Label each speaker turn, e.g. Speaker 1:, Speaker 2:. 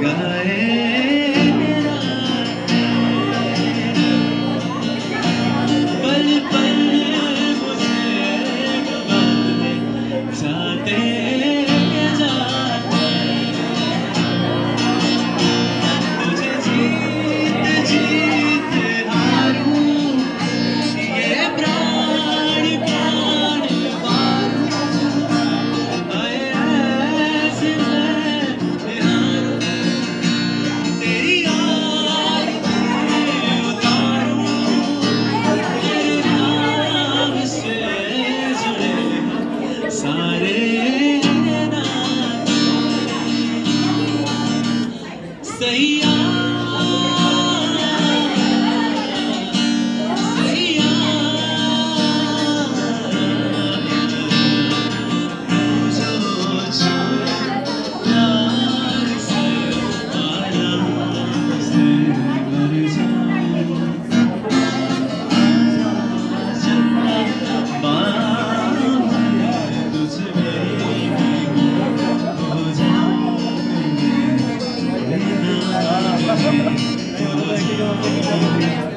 Speaker 1: gonna सही Música